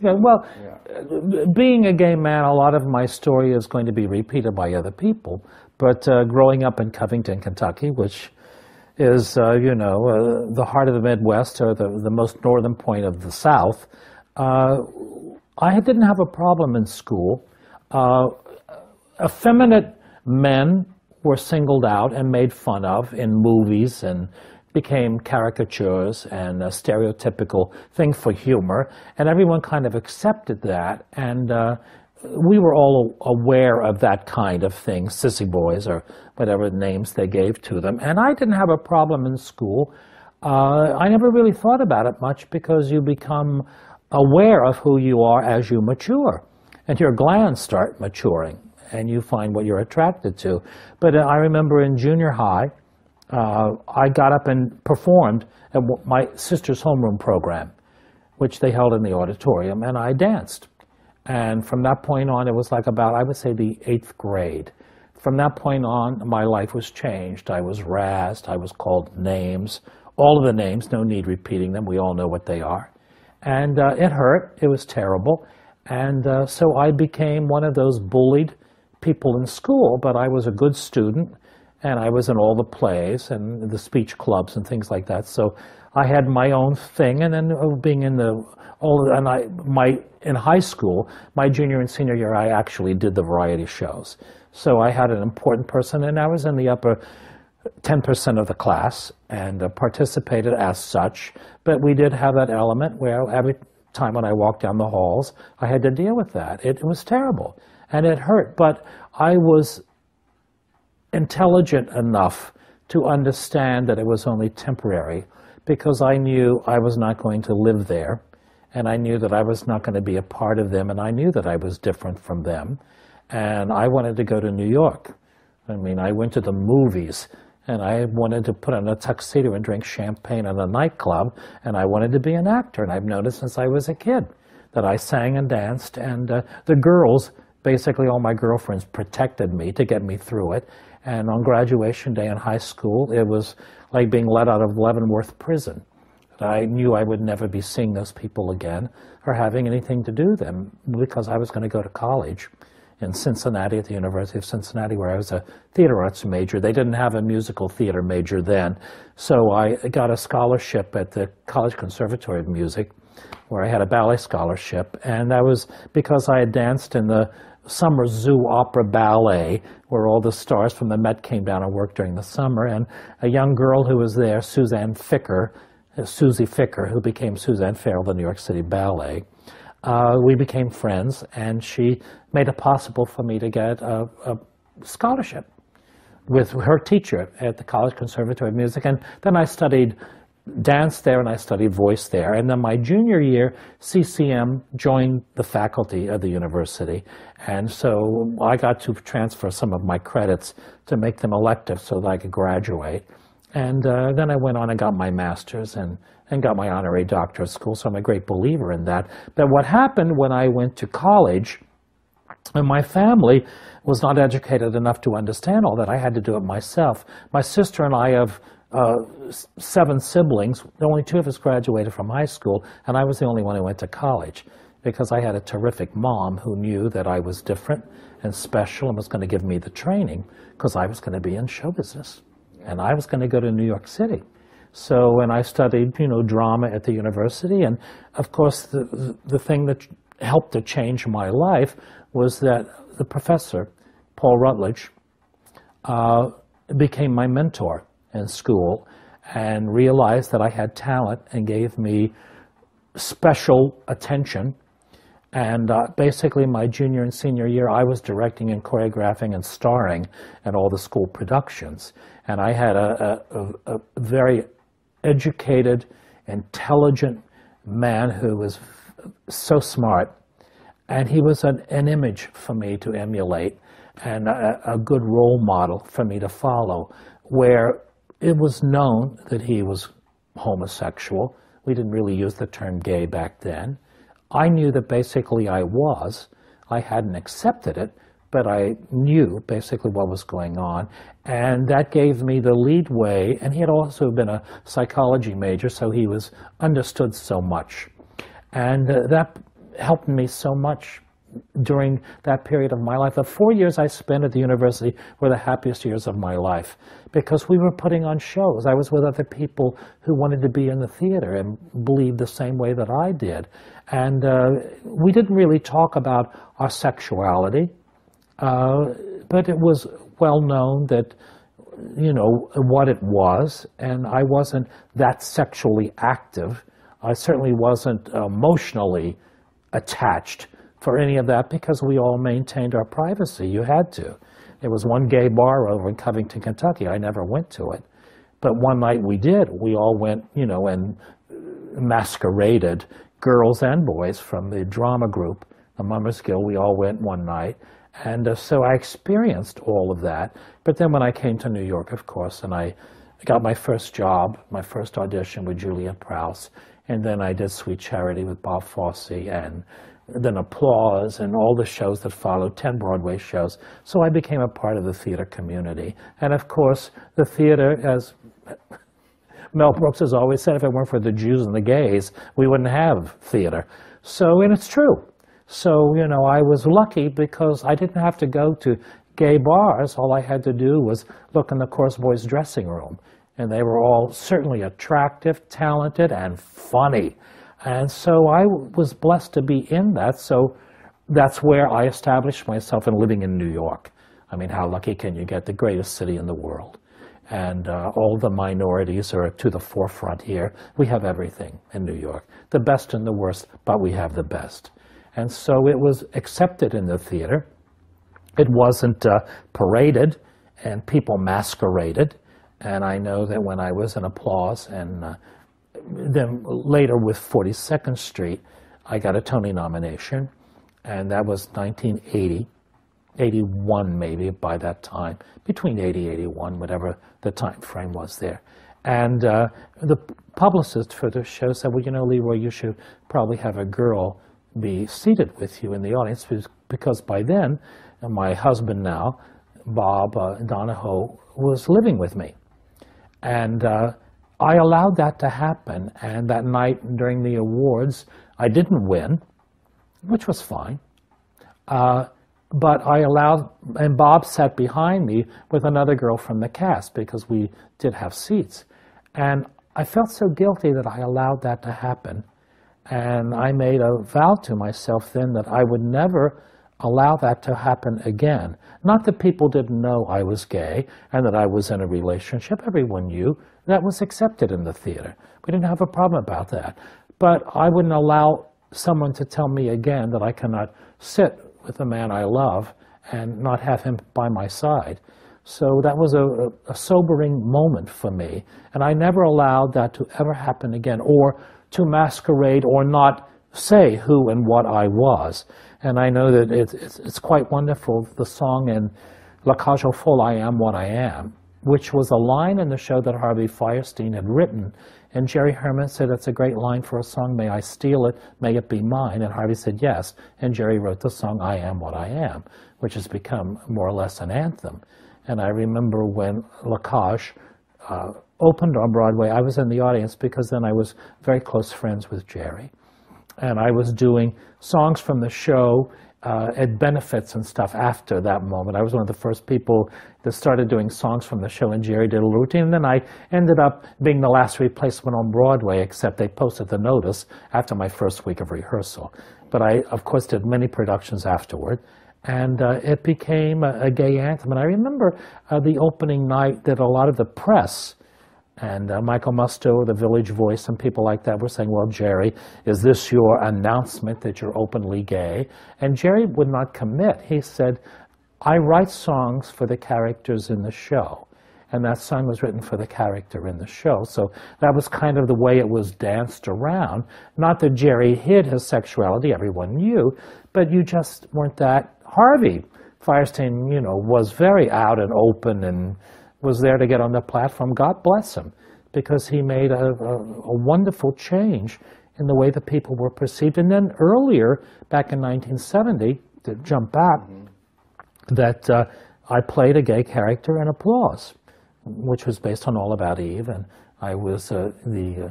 Yeah, well, Yeah. being a gay man, a lot of my story is going to be repeated by other people. But uh, growing up in Covington, Kentucky, which is, uh, you know, uh, the heart of the Midwest or the, the most northern point of the South, uh, I didn't have a problem in school. Uh, effeminate men were singled out and made fun of in movies and became caricatures and a stereotypical thing for humor. And everyone kind of accepted that. And uh, we were all aware of that kind of thing, sissy boys or whatever names they gave to them. And I didn't have a problem in school. Uh, I never really thought about it much because you become aware of who you are as you mature. And your glands start maturing and you find what you're attracted to. But uh, I remember in junior high, uh, I got up and performed at my sister's homeroom program, which they held in the auditorium, and I danced. And from that point on, it was like about, I would say, the eighth grade. From that point on, my life was changed. I was razzed. I was called names. All of the names, no need repeating them. We all know what they are. And uh, it hurt. It was terrible. And uh, so I became one of those bullied people in school, but I was a good student and I was in all the plays and the speech clubs and things like that. So I had my own thing, and then uh, being in the all and I my in high school, my junior and senior year, I actually did the variety shows. So I had an important person, and I was in the upper 10% of the class and uh, participated as such. But we did have that element where every time when I walked down the halls, I had to deal with that. It, it was terrible and it hurt, but I was intelligent enough to understand that it was only temporary because I knew I was not going to live there and I knew that I was not going to be a part of them and I knew that I was different from them and I wanted to go to New York. I mean, I went to the movies and I wanted to put on a tuxedo and drink champagne in a nightclub and I wanted to be an actor and I've noticed since I was a kid that I sang and danced and uh, the girls basically all my girlfriends protected me to get me through it. And on graduation day in high school, it was like being let out of Leavenworth prison. I knew I would never be seeing those people again or having anything to do with them because I was going to go to college in Cincinnati at the University of Cincinnati, where I was a theater arts major. They didn't have a musical theater major then, so I got a scholarship at the College Conservatory of Music, where I had a ballet scholarship, and that was because I had danced in the summer zoo opera ballet where all the stars from the Met came down and worked during the summer. And a young girl who was there, Suzanne Ficker, uh, Susie Ficker, who became Suzanne Farrell, the New York City Ballet, uh, we became friends, and she made it possible for me to get a, a scholarship with her teacher at the College Conservatory of Music. And then I studied dance there and I studied voice there. And then my junior year, CCM joined the faculty of the university. And so I got to transfer some of my credits to make them elective so that I could graduate. And uh, then I went on and got my master's and, and got my honorary doctorate at school. So I'm a great believer in that. But what happened when I went to college, and my family was not educated enough to understand all that. I had to do it myself. My sister and I have uh, seven siblings. Only two of us graduated from high school, and I was the only one who went to college because I had a terrific mom who knew that I was different and special and was going to give me the training because I was going to be in show business and I was going to go to New York City. So when I studied, you know, drama at the university, and of course the the thing that helped to change my life was that the professor, Paul Rutledge, uh, became my mentor in school and realized that I had talent and gave me special attention. And uh, basically, my junior and senior year, I was directing and choreographing and starring in all the school productions. And I had a, a, a very educated, intelligent man who was so smart. And he was an, an image for me to emulate and a, a good role model for me to follow, where it was known that he was homosexual. We didn't really use the term gay back then. I knew that basically I was. I hadn't accepted it, but I knew basically what was going on. And that gave me the lead way. And he had also been a psychology major, so he was understood so much. And uh, that helped me so much during that period of my life. The four years I spent at the university were the happiest years of my life because we were putting on shows. I was with other people who wanted to be in the theater and believed the same way that I did. And uh, we didn't really talk about our sexuality, uh, but it was well known that you know what it was, and I wasn't that sexually active. I certainly wasn't emotionally attached for any of that because we all maintained our privacy. You had to. There was one gay bar over in Covington, Kentucky. I never went to it. But one night we did. We all went, you know, and masqueraded, girls and boys from the drama group, the Mummers Guild. We all went one night. And uh, so I experienced all of that. But then when I came to New York, of course, and I got my first job, my first audition with Juliet Prowse, and then I did Sweet Charity with Bob Fosse and then Applause and all the shows that followed, 10 Broadway shows. So I became a part of the theater community. And of course, the theater, as Mel Brooks has always said, if it weren't for the Jews and the gays, we wouldn't have theater. So, and it's true. So, you know, I was lucky because I didn't have to go to gay bars. All I had to do was look in the Chorus Boys dressing room. And they were all certainly attractive, talented, and funny. And so I was blessed to be in that. So that's where I established myself and living in New York. I mean, how lucky can you get? The greatest city in the world. And uh, all the minorities are to the forefront here. We have everything in New York the best and the worst, but we have the best. And so it was accepted in the theater. It wasn't uh, paraded, and people masqueraded. And I know that when I was in applause and uh, then later with 42nd Street, I got a Tony nomination, and that was 1980, 81 maybe by that time, between 80 81, whatever the time frame was there. And uh, the publicist for the show said, well, you know, Leroy, you should probably have a girl be seated with you in the audience because by then, my husband now, Bob uh, Donahoe, was living with me. And uh, I allowed that to happen, and that night during the awards, I didn't win, which was fine. Uh, but I allowed, and Bob sat behind me with another girl from the cast because we did have seats. And I felt so guilty that I allowed that to happen. And I made a vow to myself then that I would never allow that to happen again. Not that people didn't know I was gay and that I was in a relationship. Everyone knew that was accepted in the theater. We didn't have a problem about that. But I wouldn't allow someone to tell me again that I cannot sit with the man I love and not have him by my side. So that was a, a, sobering moment for me. And I never allowed that to ever happen again or to masquerade or not say who and what I was. And I know that it's, it's, it's quite wonderful, the song in La aux Folles, I Am What I Am, which was a line in the show that Harvey Fierstein had written. And Jerry Herman said, It's a great line for a song. May I steal it? May it be mine? And Harvey said, Yes. And Jerry wrote the song, I Am What I Am, which has become more or less an anthem. And I remember when La uh, opened on Broadway, I was in the audience because then I was very close friends with Jerry. And I was doing songs from the show uh, at benefits and stuff after that moment. I was one of the first people that started doing songs from the show, and Jerry did a routine. And then I ended up being the last replacement on Broadway, except they posted the notice after my first week of rehearsal. But I, of course, did many productions afterward. And uh, it became a, a, gay anthem. And I remember uh, the opening night that a lot of the press and uh, Michael Musto, the Village Voice, and people like that were saying, Well, Jerry, is this your announcement that you're openly gay? And Jerry would not commit. He said, I write songs for the characters in the show. And that song was written for the character in the show. So that was kind of the way it was danced around. Not that Jerry hid his sexuality, everyone knew, but you just weren't that Harvey. Fierstein, you know, was very out and open and was there to get on the platform. God bless him, because he made a, a, a wonderful change in the way that people were perceived. And then earlier, back in 1970, to jump back, mm-hmm. that uh, I played a gay character in Applause, which was based on All About Eve, and I was uh, the uh,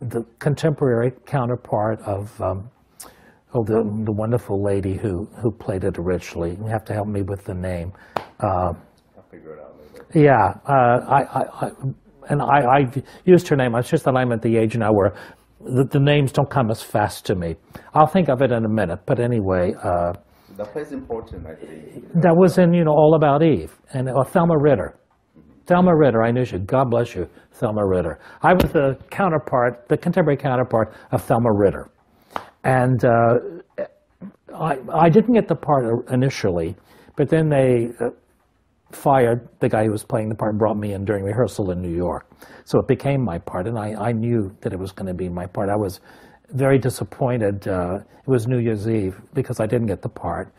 the contemporary counterpart of um, oh, the, the wonderful lady who, who played it originally. You have to help me with the name. Uh, I'll figure it out. Yeah, uh, I, I, I, and I, I used her name. It's just that I'm at the age now where the, the names don't come as fast to me. I'll think of it in a minute. But anyway, uh, That plays important, I think. that was in, you know, All About Eve and uh, Thelma Ritter. Thelma Ritter, I knew you. God bless you, Thelma Ritter. I was the counterpart, the contemporary counterpart of Thelma Ritter. And uh, I, I didn't get the part initially, but then they uh, fired the guy who was playing the part brought me in during rehearsal in New York. So it became my part, and I, I knew that it was going to be my part. I was very disappointed. Uh, it was New Year's Eve because I didn't get the part.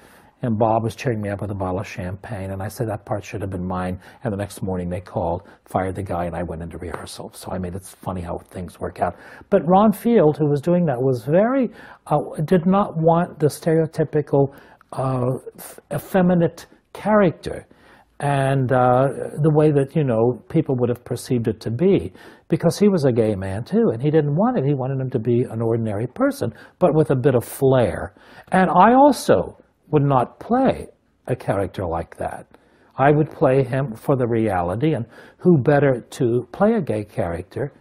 And Bob was cheering me up with a bottle of champagne, and I said that part should have been mine. And the next morning they called, fired the guy, and I went into rehearsal. So I mean, it's funny how things work out. But Ron Field, who was doing that, was very uh, did not want the stereotypical uh, effeminate character and uh, the way that you know people would have perceived it to be. Because he was a gay man too and he didn't want it. He wanted him to be an ordinary person but with a bit of flair. And i also would not play a character like that. I would play him for the reality and who better to play a gay character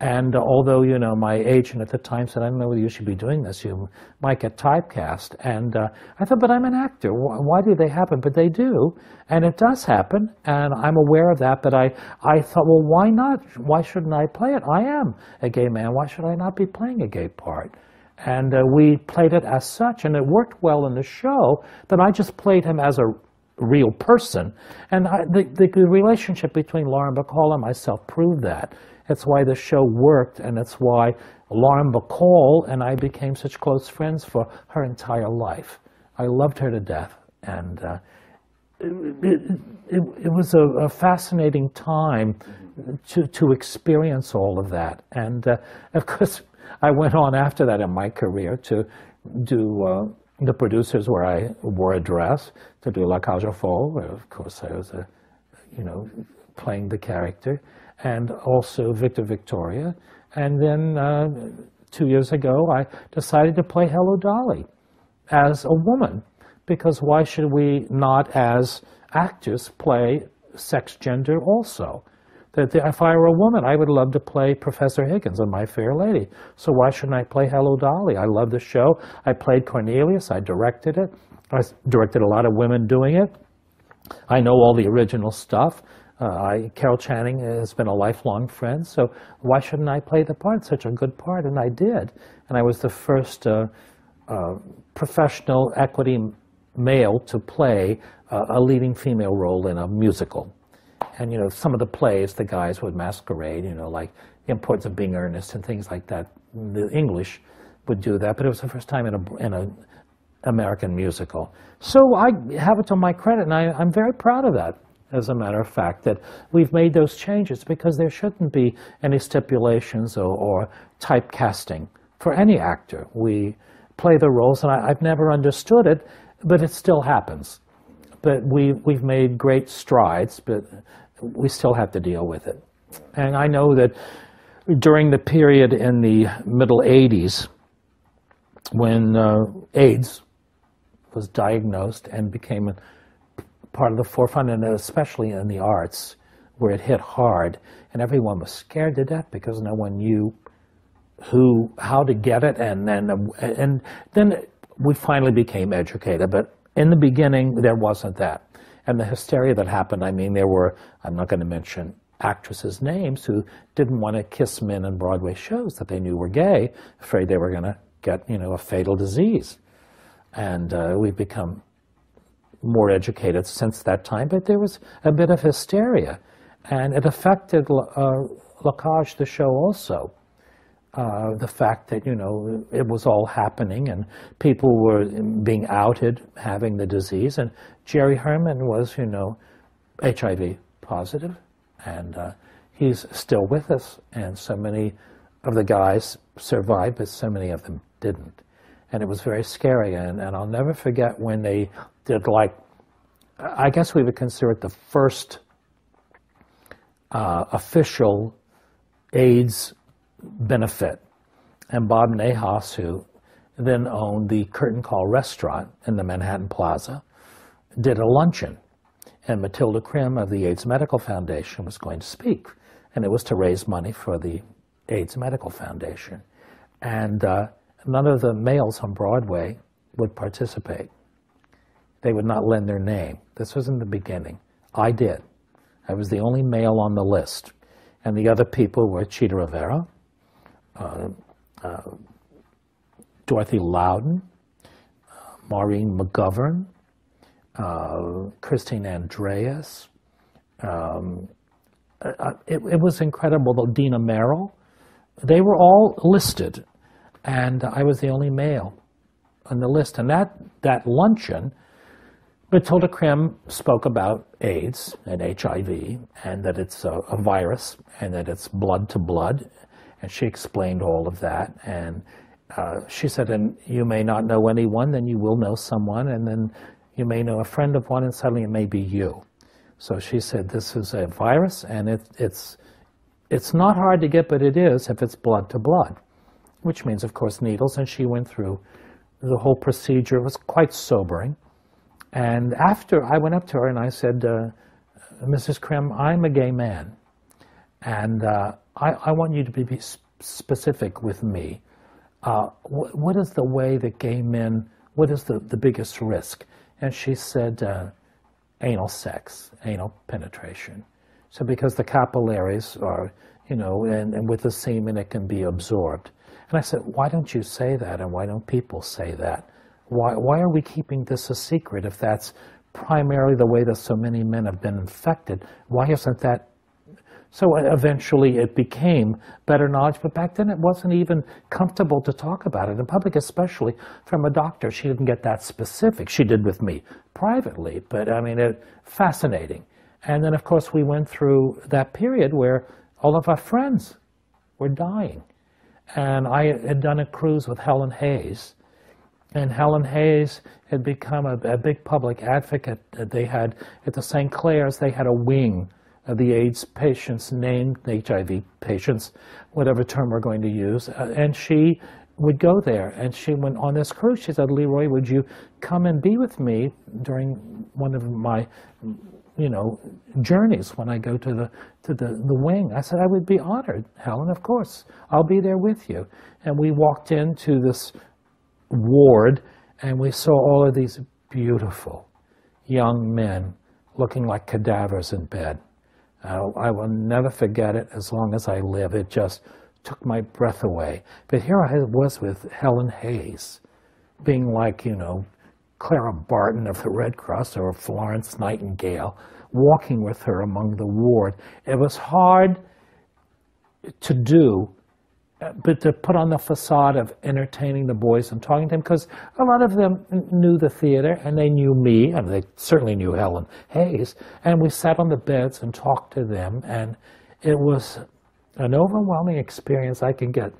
and although, you know, my agent at the time said, I don't know whether you should be doing this, you might get typecast. And uh, I thought, but I'm an actor. Why, do they happen? But they do. And it does happen. And I'm aware of that. But I, I thought, well, why not? Why shouldn't I play it? I am a gay man. Why should I not be playing a gay part? And uh, we played it as such. And it worked well in the show that I just played him as a real person. And I, the, the relationship between Lauren Bacall and myself proved that. That's why the show worked, and that's why Lauren Bacall and I became such close friends for her entire life. I loved her to death, and uh, it, it, it, was a, a, fascinating time to, to experience all of that. And uh, of course, I went on after that in my career to do uh, the producers where I wore a dress, to do La Cage aux Folles, of course I was a, you know, playing the character and also Victor Victoria. And then uh, two years ago, I decided to play Hello Dolly as a woman, because why should we not, as actors, play sex gender also? That if I were a woman, I would love to play Professor Higgins in My Fair Lady. So why shouldn't I play Hello Dolly? I love the show. I played Cornelius. I directed it. I directed a lot of women doing it. I know all the original stuff. Uh, I, Carol Channing has been a lifelong friend, so why shouldn't I play the part? Such a good part, and I did. And I was the first uh, uh, professional equity male to play a leading female role in a musical. And you know, some of the plays, the guys would masquerade, you know, like the importance of being earnest and things like that. The English would do that, but it was the first time in a in a American musical. So I have it to my credit, and I, I'm very proud of that as a matter of fact, that we've made those changes because there shouldn't be any stipulations or, or typecasting for any actor. We play the roles, and I, have never understood it, but it still happens. But we, we've made great strides, but we still have to deal with it. And I know that during the period in the middle 80s, when uh, AIDS was diagnosed and became an part of the forefront, and especially in the arts, where it hit hard, and everyone was scared to death because no one knew who, how to get it, and then and then we finally became educated. But in the beginning, there wasn't that, and the hysteria that happened. I mean, there were I'm not going to mention actresses' names who didn't want to kiss men in Broadway shows that they knew were gay, afraid they were going to get you know a fatal disease, and uh, we've become more educated since that time, but there was a bit of hysteria. And it affected uh, La Cage, the show, also. Uh, the fact that, you know, it was all happening and people were being outed having the disease. And Jerry Herman was, you know, HIV positive, and uh, he's still with us. And so many of the guys survived, but so many of them didn't and it was very scary. And, and I'll never forget when they did like, I guess we would consider it the first uh, official AIDS benefit. And Bob Nahas, who then owned the Curtain Call restaurant in the Manhattan Plaza, did a luncheon. And Matilda Krim of the AIDS Medical Foundation was going to speak. And it was to raise money for the AIDS Medical Foundation. And uh, none of the males on Broadway would participate. They would not lend their name. This was in the beginning. I did. I was the only male on the list. And the other people were Chita Rivera, uh, uh, Dorothy Loudon, uh, Maureen McGovern, uh, Christine Andreas. Um, uh, it, it, was incredible. Dina Merrill, they were all listed, and I was the only male on the list. And that, that luncheon, Matilda Krim spoke about AIDS and HIV, and that it's a, a virus, and that it's blood to blood, and she explained all of that. And uh, she said, and you may not know anyone, then you will know someone, and then you may know a friend of one, and suddenly it may be you. So she said, this is a virus, and it, it's, it's not hard to get, but it is if it's blood to blood, which means, of course, needles. And she went through the whole procedure. It was quite sobering. And after I went up to her and I said, uh, Mrs. Krim, I'm a gay man. And uh, I, I, want you to be specific with me. Uh, wh what is the way that gay men, what is the, the biggest risk? And she said, uh, anal sex, anal penetration. So because the capillaries are, you know, and, and with the semen it can be absorbed. And I said, why don't you say that and why don't people say that? Why, why are we keeping this a secret if that's primarily the way that so many men have been infected? Why isn't that so eventually it became better knowledge, but back then it wasn't even comfortable to talk about it in public, especially from a doctor. She didn't get that specific. She did with me privately, but I mean, it, fascinating. And then, of course, we went through that period where all of our friends were dying. And I had done a cruise with Helen Hayes. And Helen Hayes had become a, a big public advocate. They had, at the St. Clare's, they had a wing of the AIDS patients named HIV patients, whatever term we're going to use. Uh, and she would go there. And she went on this cruise. She said, Leroy, would you come and be with me during one of my, you know, journeys when I go to the to the, the wing? I said, I would be honored, Helen, of course. I'll be there with you. And we walked into this ward and we saw all of these beautiful young men looking like cadavers in bed. Uh, I will never forget it as long as I live. It just took my breath away. But here I was with Helen Hayes, being like, you know, Clara Barton of the Red Cross or Florence Nightingale, walking with her among the ward. It was hard to do but to put on the facade of entertaining the boys and talking to them, because a lot of them knew the theater and they knew me, and they certainly knew Helen Hayes. And we sat on the beds and talked to them, and it was an overwhelming experience. I can get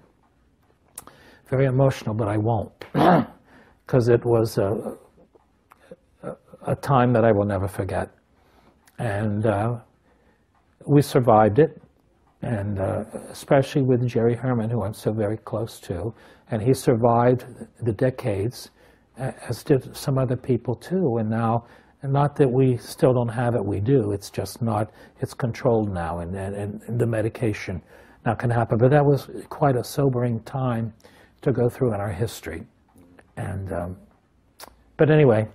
very emotional, but I won't, because it was a, a, time that I will never forget. And uh, we survived it and uh, especially with Jerry Herman, who I'm so very close to, and he survived the decades, as did some other people too. And now, and not that we still don't have it, we do. It's just not. It's controlled now, and, and, and the medication now can happen. But that was quite a sobering time to go through in our history. And um, but anyway,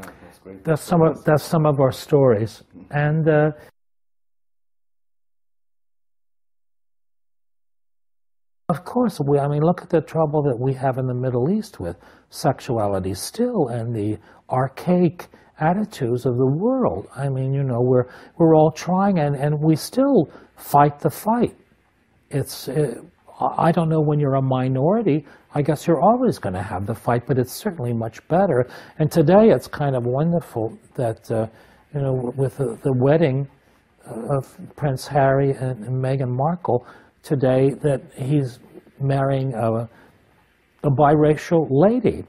that's, that's, some of that's some of our stories, and. Uh, Of course, we, I mean, look at the trouble that we have in the Middle East with sexuality still and the archaic attitudes of the world. I mean, you know, we're, we're all trying and, and we still fight the fight. It's, it, I don't know when you're a minority, I guess you're always going to have the fight, but it's certainly much better. And today it's kind of wonderful that, uh, you know, with the, the wedding of Prince Harry and, and Meghan Markle, today that he's marrying a, a biracial lady.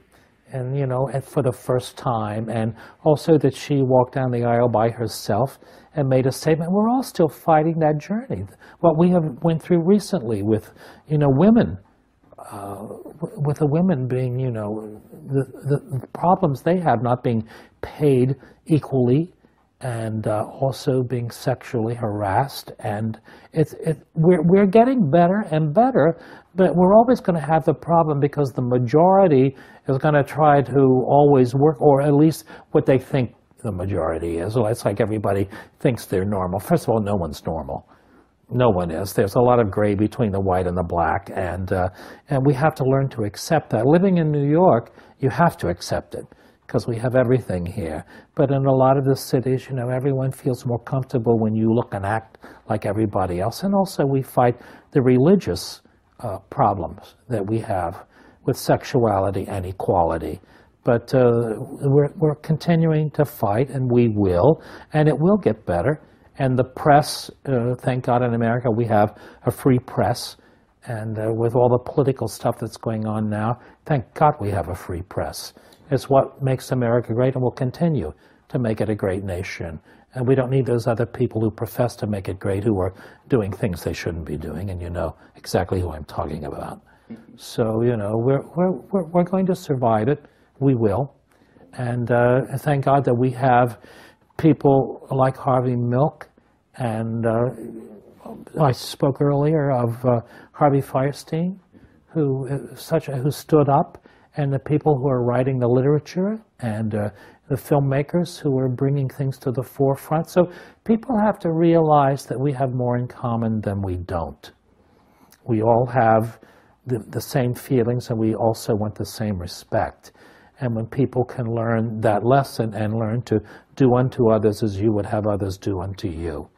And you know and for the first time and also that she walked down the aisle by herself and made a statement we're all still fighting that journey. What we have went through recently with you know women uh, with the women being, you know, the, the problems they have not being paid equally and uh, also being sexually harassed. And it's, it, we're, we're getting better and better, but we're always going to have the problem because the majority is going to try to always work, or at least what they think the majority is. Well, it's like everybody thinks they're normal. First of all, no one's normal. No one is. There's a lot of gray between the white and the black, and uh, and we have to learn to accept that. Living in New York, you have to accept it because we have everything here. But in a lot of the cities, you know, everyone feels more comfortable when you look and act like everybody else. And also, we fight the religious uh, problems that we have with sexuality and equality. But uh, we're, we're continuing to fight, and we will, and it will get better. And the press, uh, thank God in America, we have a free press. And uh, with all the political stuff that's going on now, thank God we have a free press. It's what makes America great and will continue to make it a great nation. And we don't need those other people who profess to make it great who are doing things they shouldn't be doing. And you know exactly who I'm talking about. So, you know, we're, we're, we're going to survive it. We will. And uh, thank God that we have people like Harvey Milk and uh, I spoke earlier of uh, Harvey Fierstein, who uh, such a, who stood up, and the people who are writing the literature, and uh, the filmmakers who are bringing things to the forefront. So people have to realize that we have more in common than we don't. We all have the, the same feelings, and we also want the same respect. And when people can learn that lesson and learn to do unto others as you would have others do unto you,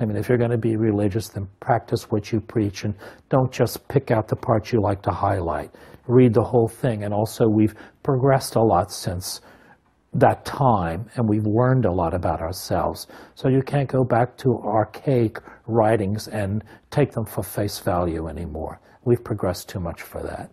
I mean, if you're going to be religious, then practice what you preach and don't just pick out the parts you like to highlight. Read the whole thing. And also, we've progressed a lot since that time and we've learned a lot about ourselves. So you can't go back to archaic writings and take them for face value anymore. We've progressed too much for that.